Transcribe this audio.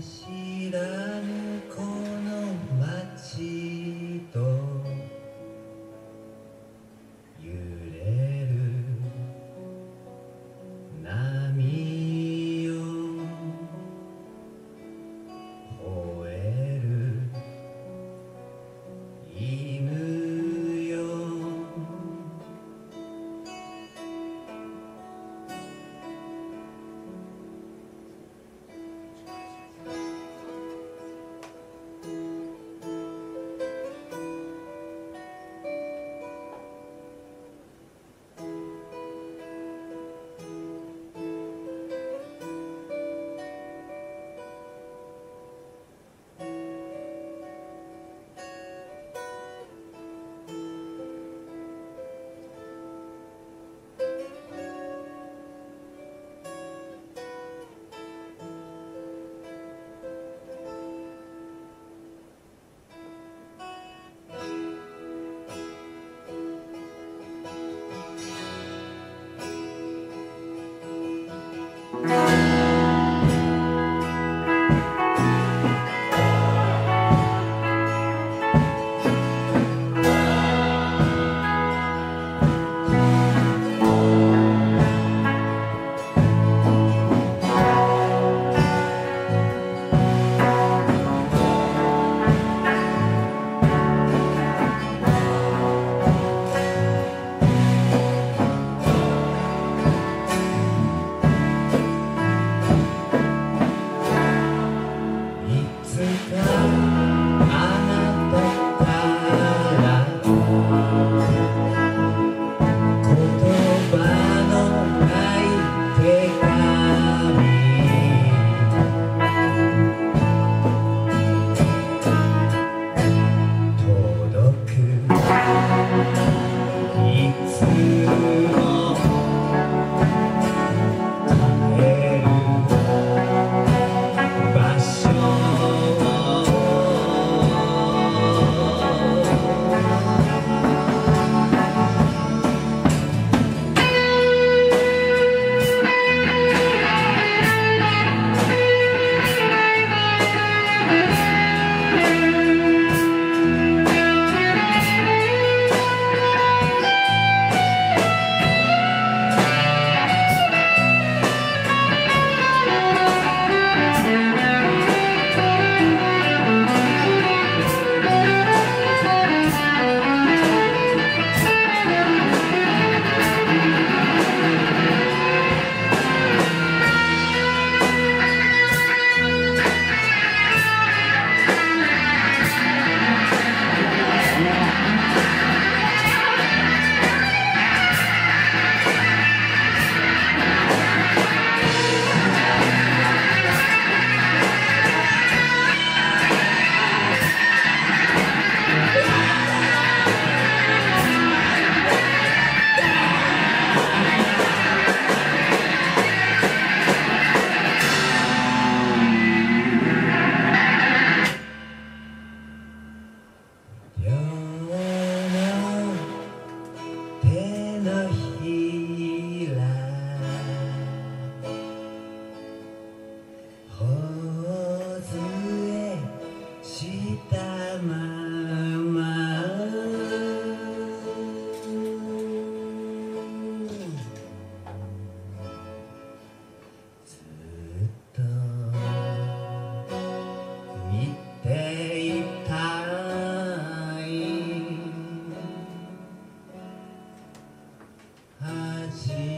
知ら see.